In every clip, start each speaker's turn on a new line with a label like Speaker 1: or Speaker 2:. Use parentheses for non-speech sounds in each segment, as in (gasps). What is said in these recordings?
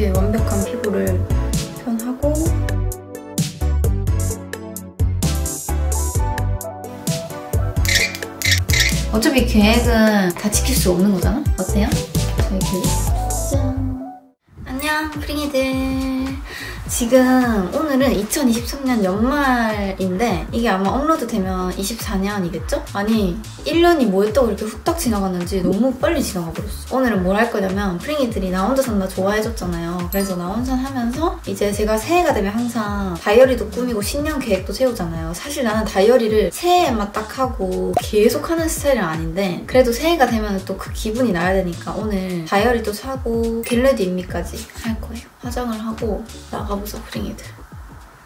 Speaker 1: 이렇게 완벽한 피부를 표현하고 어차피 계획은 다 지킬 수 없는 거잖아? 어때요? 저희 계획? 짠! 안녕, 프링이들. 지금 오늘은 2023년 연말인데 이게 아마 업로드 되면 24년이겠죠? 아니 1년이 뭐했다고 이렇게 후딱 지나갔는지 너무 빨리 지나가 버렸어. 오늘은 뭘 할 거냐면 프링이들이 나 혼자 산다 좋아해줬잖아요. 그래서 나 혼자 하면서 이제 제가 새해가 되면 항상 다이어리도 꾸미고 신년 계획도 세우잖아요. 사실 나는 다이어리를 새해에만 딱 하고 계속 하는 스타일은 아닌데 그래도 새해가 되면 또 그 기분이 나야 되니까 오늘 다이어리도 사고 get ready with me까지 할 거예요. 화장을 하고 나가보자 프링이들.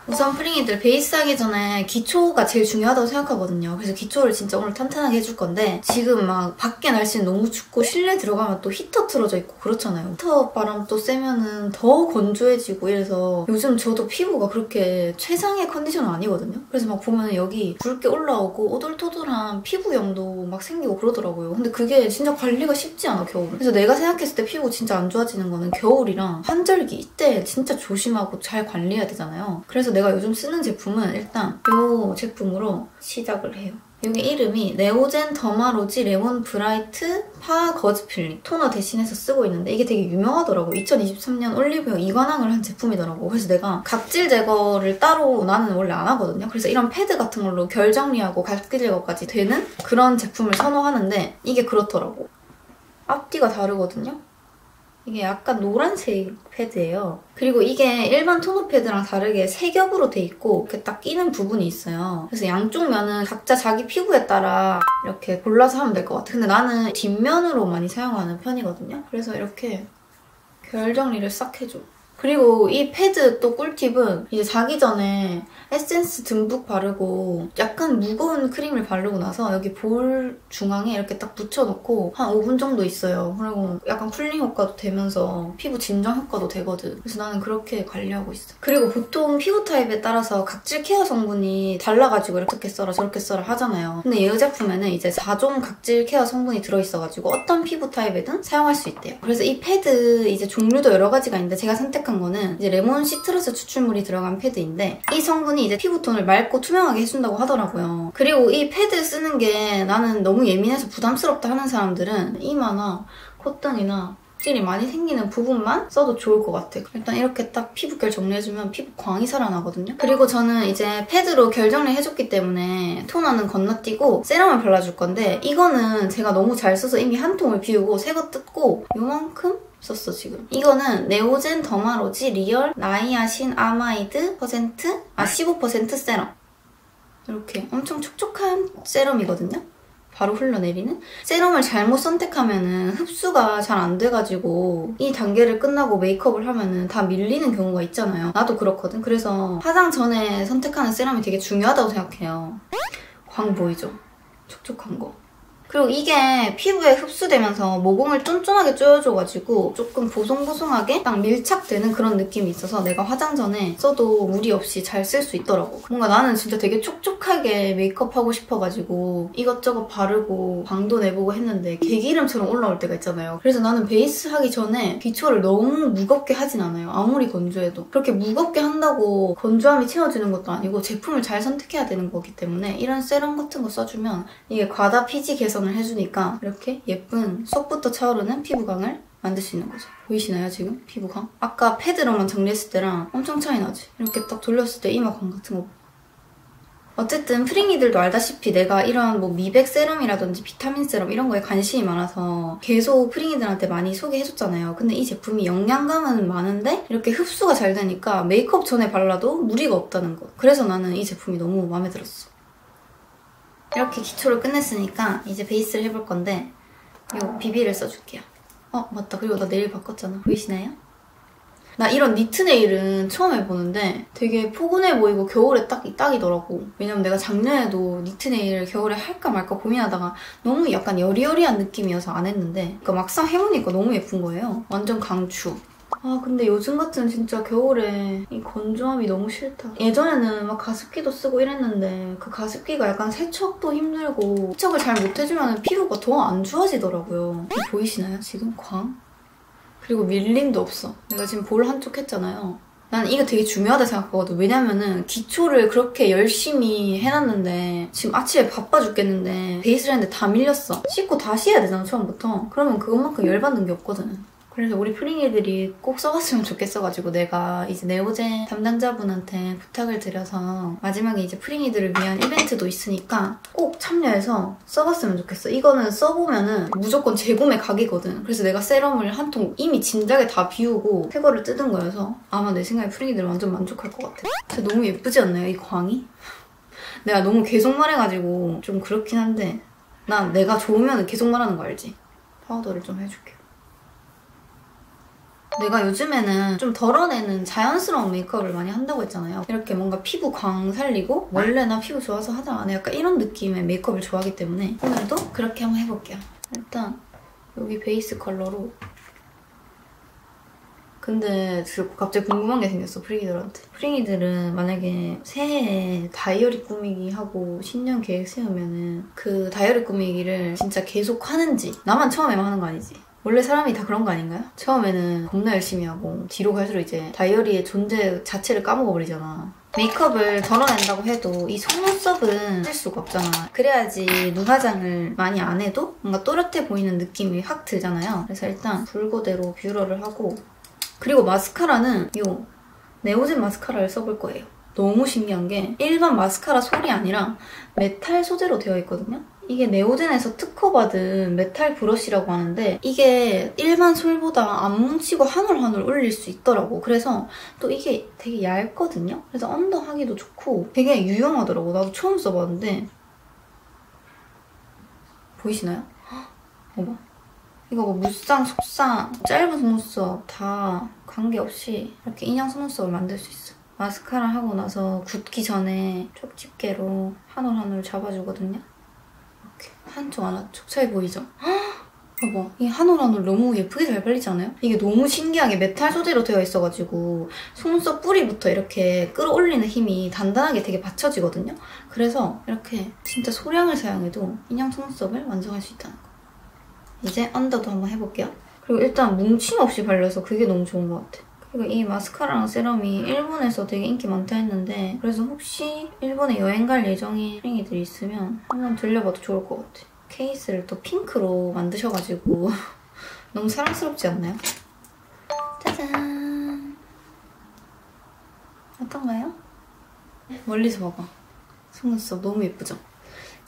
Speaker 1: 우선 프링이들 베이스 하기 전에 기초가 제일 중요하다고 생각하거든요. 그래서 기초를 진짜 오늘 탄탄하게 해줄 건데 지금 막 밖에 날씨는 너무 춥고 실내 들어가면 또 히터 틀어져 있고 그렇잖아요. 히터 바람 또 쐬면은 더 건조해지고 이래서 요즘 저도 피부가 그렇게 최상의 컨디션은 아니거든요. 그래서 막 보면 여기 붉게 올라오고 오돌토돌한 피부염도 막 생기고 그러더라고요. 근데 그게 진짜 관리가 쉽지 않아 겨울. 그래서 내가 생각했을 때 피부 진짜 안 좋아지는 거는 겨울이랑 환절기 이때 진짜 조심하고 잘 관리해야 되잖아요. 그래서 내가 요즘 쓰는 제품은 일단 이 제품으로 시작을 해요. 여기 이름이 Neogen Dermalogy Lemon Bright PHA Gauze Peeling 토너 대신해서 쓰고 있는데 이게 되게 유명하더라고 2023년 올리브영 이관왕을 한 제품이더라고 그래서 내가 각질 제거를 따로 나는 원래 안 하거든요. 그래서 이런 패드 같은 걸로 결 정리하고 각질 제거까지 되는 그런 제품을 선호하는데 이게 그렇더라고 앞뒤가 다르거든요 이게 약간 노란색 패드예요. 그리고 이게 일반 토너 패드랑 다르게 세 겹으로 돼 있고 이렇게 딱 끼는 부분이 있어요. 그래서 양쪽 면은 각자 자기 피부에 따라 이렇게 골라서 하면 될 것 같아. 근데 나는 뒷면으로 많이 사용하는 편이거든요. 그래서 이렇게 결 정리를 싹 해줘. 그리고 이 패드 또 꿀팁은 이제 자기 전에 에센스 듬뿍 바르고 약간 무거운 크림을 바르고 나서 여기 볼 중앙에 이렇게 딱 붙여놓고 한 5분 정도 있어요. 그리고 약간 cooling 효과도 되면서 피부 진정 효과도 되거든. 그래서 나는 그렇게 관리하고 있어. 그리고 보통 피부 타입에 따라서 각질 care 성분이 달라가지고 이렇게 써라 저렇게 써라 하잖아요. 근데 이 제품에는 이제 4종 각질 care 성분이 들어있어가지고 어떤 피부 타입에든 사용할 수 있대요. 그래서 이 패드 이제 종류도 여러 가지가 있는데 제가 선택한 거는 이제 레몬 citrus 추출물이 들어간 패드인데 이 성분이 이제 피부 톤을 맑고 투명하게 해준다고 하더라고요. 그리고 이 패드 쓰는 게 나는 너무 예민해서 부담스럽다 하는 사람들은 이마나 콧등이나 각질이 많이 생기는 부분만 써도 좋을 것 같아. 일단 이렇게 딱 피부결 정리해주면 피부 광이 살아나거든요. 그리고 저는 이제 패드로 결 정리해줬기 때문에 토너는 건너뛰고 세럼을 발라줄 건데 이거는 제가 너무 잘 써서 이미 한 통을 비우고 새 거 뜯고 요만큼 썼어 지금. 이거는 Neogen Dermalogy Real Niacinamide 퍼센트 아 15% 세럼. 이렇게 엄청 촉촉한 세럼이거든요. 바로 흘러내리는 세럼을 잘못 선택하면은 흡수가 잘 안 돼가지고 이 단계를 끝나고 메이크업을 하면은 다 밀리는 경우가 있잖아요. 나도 그렇거든. 그래서 화장 전에 선택하는 세럼이 되게 중요하다고 생각해요. 광 보이죠? 촉촉한 거. 그리고 이게 피부에 흡수되면서 모공을 쫀쫀하게 조여줘가지고 조금 보송보송하게 딱 밀착되는 그런 느낌이 있어서 내가 화장 전에 써도 무리 없이 잘 쓸 수 있더라고. 뭔가 나는 진짜 되게 촉촉하게 메이크업 하고 싶어가지고 이것저것 바르고 광도 내보고 했는데 개기름처럼 올라올 때가 있잖아요. 그래서 나는 베이스 하기 전에 기초를 너무 무겁게 하진 않아요. 아무리 건조해도. 그렇게 무겁게 한다고 건조함이 채워지는 것도 아니고 제품을 잘 선택해야 되는 거기 때문에 이런 세럼 같은 거 써주면 이게 과다 피지 개선 개선을 해주니까 이렇게 예쁜 속부터 차오르는 피부광을 만들 수 있는 거죠. 보이시나요 지금 피부광? 아까 패드로만 정리했을 때랑 엄청 차이 나지? 이렇게 딱 돌렸을 때 이마광 같은 거 어쨌든 프링이들도 알다시피 내가 이런 뭐 미백 세럼이라든지 비타민 세럼 이런 거에 관심이 많아서 계속 프링이들한테 많이 소개해줬잖아요. 근데 이 제품이 영양감은 많은데 이렇게 흡수가 잘 되니까 메이크업 전에 발라도 무리가 없다는 거. 그래서 나는 이 제품이 너무 마음에 들었어. 이렇게 기초를 끝냈으니까 이제 베이스를 해볼 건데 이 비비를 써줄게요. 어 맞다. 그리고 나 네일 바꿨잖아. 보이시나요? 나 이런 니트 네일은 처음 해보는데 되게 포근해 보이고 겨울에 딱 딱이더라고. 왜냐면 내가 작년에도 니트 네일을 겨울에 할까 말까 고민하다가 너무 약간 여리여리한 느낌이어서 안 했는데 그러니까 막상 해보니까 너무 예쁜 거예요. 완전 강추. 아 근데 요즘 같은 진짜 겨울에 이 건조함이 너무 싫다. 예전에는 막 가습기도 쓰고 이랬는데 그 가습기가 약간 세척도 힘들고 세척을 잘 못해주면 피부가 더 안 좋아지더라고요. 보이시나요 지금 광? 그리고 밀림도 없어. 내가 지금 볼 한쪽 했잖아요. 난 이거 되게 중요하다 생각하거든. 왜냐면은 기초를 그렇게 열심히 해놨는데 지금 아침에 바빠 죽겠는데 베이스라인데 다 밀렸어. 씻고 다시 해야 되잖아 처음부터. 그러면 그것만큼 열받는 게 없거든. 그래서 우리 프링이들이 꼭 써봤으면 좋겠어가지고 내가 이제 네오제 담당자분한테 부탁을 드려서 마지막에 이제 프링이들을 위한 이벤트도 있으니까 꼭 참여해서 써봤으면 좋겠어. 이거는 써보면은 무조건 재구매 각이거든. 그래서 내가 세럼을 한 통 이미 진작에 다 비우고 새 거를 뜯은 거여서 아마 내 생각에 프링이들 완전 만족할 것 같아. 진짜 너무 예쁘지 않나요? 이 광이? (laughs) 내가 너무 계속 말해가지고 좀 그렇긴 한데 난 내가 좋으면 계속 말하는 거 알지? 파우더를 좀 해줄게. 내가 요즘에는 좀 덜어내는 자연스러운 메이크업을 많이 한다고 했잖아요. 이렇게 뭔가 피부 광 살리고 원래 나 피부 좋아서 하다 안 해. 약간 이런 느낌의 메이크업을 좋아하기 때문에 오늘도 그렇게 한번 해볼게요. 일단 여기 베이스 컬러로 근데 갑자기 궁금한 게 생겼어 프링이들한테 프링이들은 만약에 새해에 다이어리 꾸미기 하고 신년 계획 세우면은 그 다이어리 꾸미기를 진짜 계속 하는지 나만 처음에만 하는 거 아니지 원래 사람이 다 그런 거 아닌가요? 처음에는 겁나 열심히 하고 뒤로 갈수록 이제 다이어리의 존재 자체를 까먹어버리잖아. 메이크업을 덜어낸다고 해도 이 속눈썹은 덜 수가 없잖아. 그래야지 눈 화장을 많이 안 해도 뭔가 또렷해 보이는 느낌이 확 들잖아요. 그래서 일단 불고데로 뷰러를 하고 그리고 마스카라는 요 Neogen 마스카라를 써볼 거예요. 너무 신기한 게 일반 마스카라 솔이 아니라 메탈 소재로 되어 있거든요. 이게 Neogen에서 특허받은 metal brush라고 하는데 이게 일반 솔보다 안 뭉치고 한올한올 올릴 수 있더라고. 그래서 또 이게 되게 얇거든요. 그래서 under 하기도 좋고 되게 유용하더라고. 나도 처음 써봤는데 보이시나요? (gasps) 봐봐. 이거 뭐 무쌍, 속쌍, 짧은 속눈썹 다 관계없이 이렇게 인형 속눈썹을 만들 수 있어. 마스카라 하고 나서 굳기 전에 족집게로 한올한올 잡아주거든요. 한 쪽 안 한쪽 차이 보이죠? (gasps) 봐봐 이 한 올 한 올 너무 예쁘게 잘 발리지 않아요? 이게 너무 신기하게 메탈 소재로 되어 있어가지고 속눈썹 뿌리부터 이렇게 끌어올리는 힘이 단단하게 되게 받쳐지거든요? 그래서 이렇게 진짜 소량을 사용해도 인형 속눈썹을 완성할 수 있다는 거 이제 언더도 한번 해볼게요 그리고 일단 뭉침 없이 발려서 그게 너무 좋은 것 같아 그리고 이 마스카라랑 세럼이 일본에서 되게 인기 많다 했는데 그래서 혹시 일본에 여행 갈 예정인 프링이들 있으면 한번 들려봐도 좋을 것 같아. 케이스를 또 핑크로 만드셔가지고 (laughs) 너무 사랑스럽지 않나요? 짜잔! 어떤가요? 멀리서 봐봐. 속눈썹 너무 예쁘죠?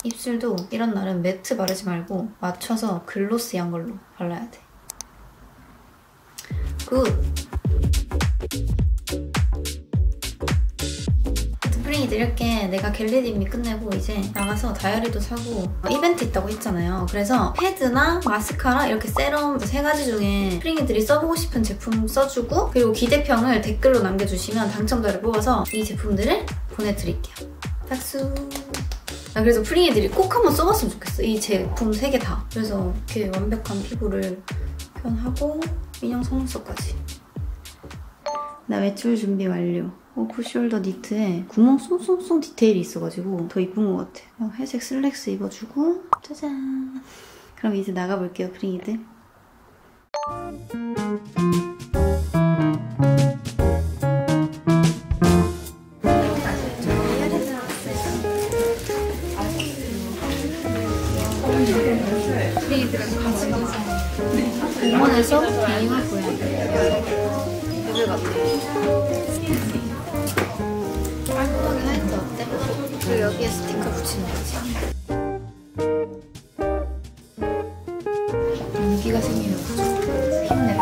Speaker 1: 입술도 이런 날은 매트 바르지 말고 맞춰서 glossy한 걸로 발라야 돼. Good! 스프링이들 이렇게 내가 get ready 이미 끝내고 이제 나가서 다이어리도 사고 이벤트 있다고 했잖아요. 그래서 패드나 마스카라 이렇게 세럼 세 가지 중에 스프링이들이 써보고 싶은 제품 써주고 그리고 기대평을 댓글로 남겨주시면 당첨자를 뽑아서 이 제품들을 보내드릴게요. 박수! 나 그래서 프링이들이 꼭 한번 써봤으면 좋겠어. 이 제품 세 개 다. 그래서 이렇게 완벽한 피부를 표현하고 인형 속눈썹까지. 나 외출 준비 완료. off-shoulder 니트에 구멍 쏙쏙쏙 디테일이 있어가지고 더 이쁜 것 같아. 회색 슬랙스 입어주고 짜잔. 그럼 이제 나가볼게요, 프링이들. 공원에서 비행을 보여 야 돼. 여기 같아. 그리고 여기에 스티커 붙이는 거지. 연기가 생기는 거죠. 힘내.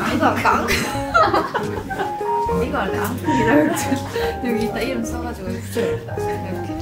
Speaker 1: 아, 이거 아까 안 이거 할래? 안. 여기 이따 이름 써가지고 붙여야겠다. 이렇게.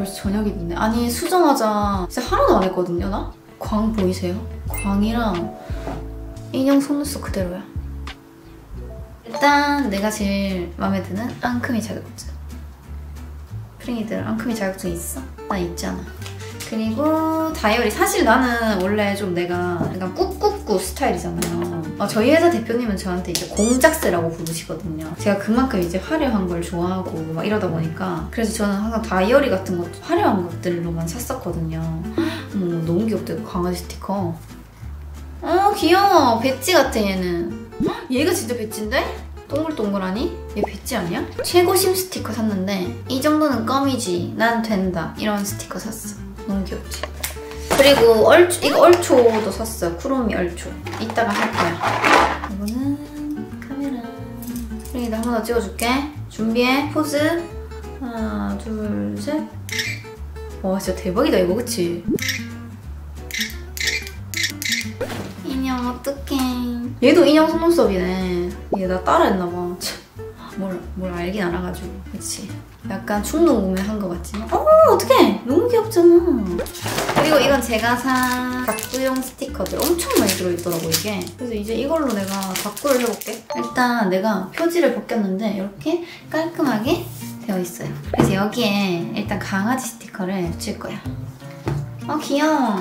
Speaker 1: 벌써 저녁이 됐네. 아니 수정하자 진짜 하나도 안 했거든요 나? 광 보이세요? 광이랑 인형 속눈썹 그대로야. 일단 내가 제일 마음에 드는 앙큼이 자격증. 프링이들 앙큼이 자격증 있어? 나 있잖아. 그리고 다이어리 사실 나는 원래 좀 내가 약간 꾹꾹꾹 스타일이잖아요. 어, 저희 회사 대표님은 저한테 이제 공작새라고 부르시거든요. 제가 그만큼 이제 화려한 걸 좋아하고 막 이러다 보니까 그래서 저는 항상 다이어리 같은 것도 화려한 것들로만 샀었거든요. 음, 너무 귀엽다 강아지 스티커. 어 귀여워 배지 같아 얘는. 얘가 진짜 배지인데? 동글동글하니? 얘 배지 아니야? 최고심 스티커 샀는데 이 정도는 껌이지 난 된다 이런 스티커 샀어 너무 귀엽지? 그리고 얼초, 이거 얼초도 샀어요. 쿠로미 얼초 이따가 할 거야 이거는 카메라. 그리고 한번 더 찍어줄게. 준비해. 포즈. 하나 둘 셋 와 진짜 대박이다 이거. 그치? 인형 어떡해. 얘도 인형 속눈썹이네. 얘 나 따라했나봐. 뭘, 뭘 알긴 알아가지고. 그치? 약간 충동 구매한 것 같지만 어 어떡해. 너무 귀엽잖아. 그리고 이건 제가 산 다꾸용 스티커들 엄청 많이 들어있더라고 이게. 그래서 이제 이걸로 내가 다꾸를 해볼게. 일단 내가 표지를 벗겼는데 이렇게 깔끔하게 되어 있어요. 그래서 여기에 일단 강아지 스티커를 붙일 거야. 어 귀여워.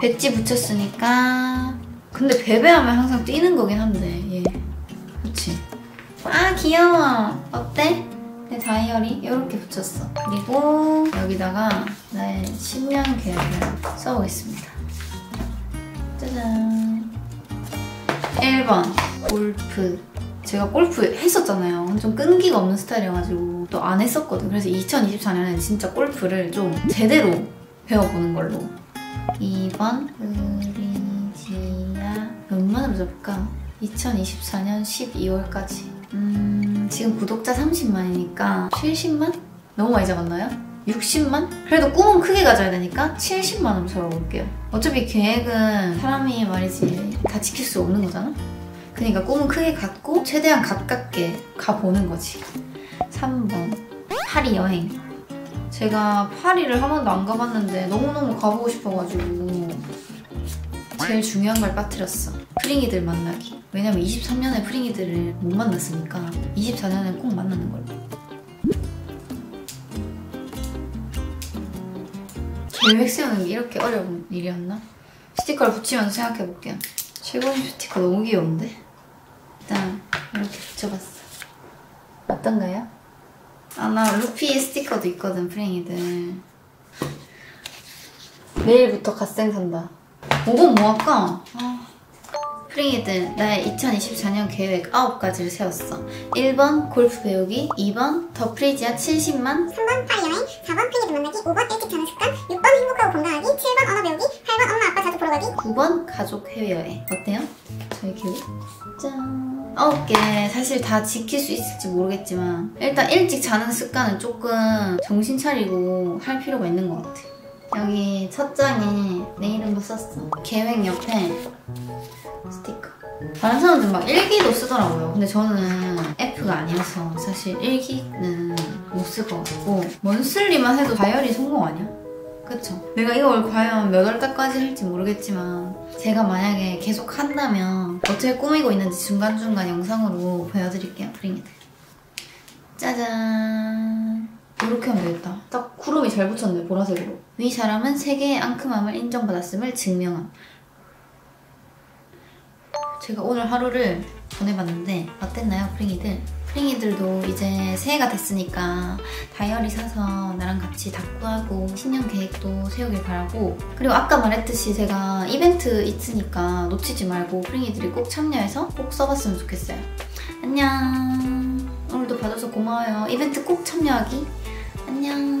Speaker 1: 배지 붙였으니까. 근데 베베하면 항상 뛰는 거긴 한데 얘. 그치? 아 귀여워. 어때? 내 다이어리 이렇게 붙였어. 그리고 여기다가 나의 10년 계획을 써보겠습니다. 짜잔. 1번 골프. 제가 골프 했었잖아요. 좀 끈기가 없는 스타일이어가지고 또 안 했었거든. 그래서 2024년에 진짜 골프를 좀 제대로 배워보는 걸로. 2번 그리지야. 몇만으로 잡을까? 2024년 12월까지. 음 지금 구독자 30만이니까 70만? 너무 많이 잡았나요? 60만? 그래도 꿈은 크게 가져야 되니까 70만으로 잡아볼게요 어차피 계획은 사람이 말이지 다 지킬 수 없는 거잖아? 그러니까 꿈은 크게 갖고 최대한 가깝게 가보는 거지 3번 파리 여행 제가 파리를 한 번도 안 가봤는데 너무너무 가보고 싶어가지고 제일 중요한 걸 빠뜨렸어 프링이들 만나기 왜냐면 23년에 프링이들을 못 만났으니까 24년에 꼭 만나는 걸로 계획 세우는 게 이렇게 어려운 일이었나? 스티커를 붙이면서 생각해볼게요 최고심 스티커 너무 귀여운데? 일단 이렇게 붙여봤어 어떤가요? 아 나 루피 스티커도 있거든 프링이들 내일부터 갓생 산다 5번 뭐 할까? 아. 프링이들 나의 2024년 계획 9가지를 세웠어. 1번 골프 배우기 2번 더 프리지아 70만
Speaker 2: 3번 파리 여행 4번 프링이들 만나기 5번 일찍 자는 습관 6번 행복하고 건강하기 7번 언어 배우기 8번 엄마 아빠 자주 보러 가기.
Speaker 1: 9번 가족 해외여행. 어때요? 저희 계획? 짠. 9개. 사실 다 지킬 수 있을지 모르겠지만 일단 일찍 자는 습관은 조금 정신 차리고 할 필요가 있는 것 같아. 여기 첫 장에 내 이름도 썼어. 계획 옆에 스티커. 다른 사람들은 막 일기도 쓰더라고요. 근데 저는 F가 아니어서 사실 일기는 못 쓸 것 같고 먼슬리만 해도 다이어리 성공 아니야? 그쵸? 내가 이걸 과연 몇월 달까지 할지 모르겠지만 제가 만약에 계속 한다면 어떻게 꾸미고 있는지 중간중간 영상으로 보여드릴게요. 프링이들. 짜잔. 이렇게 하면 되겠다. 딱 구름이 잘 붙였네 보라색으로. 위 사람은 세계의 앙큼함을 인정받았음을 증명함 제가 오늘 하루를 보내봤는데 어땠나요 프링이들? 프링이들도 이제 새해가 됐으니까 다이어리 사서 나랑 같이 다꾸하고 신년 계획도 세우길 바라고. 그리고 아까 말했듯이 제가 이벤트 있으니까 놓치지 말고 프링이들이 꼭 참여해서 꼭 써봤으면 좋겠어요. 안녕. 오늘도 봐줘서 고마워요. 이벤트 꼭 참여하기. 안녕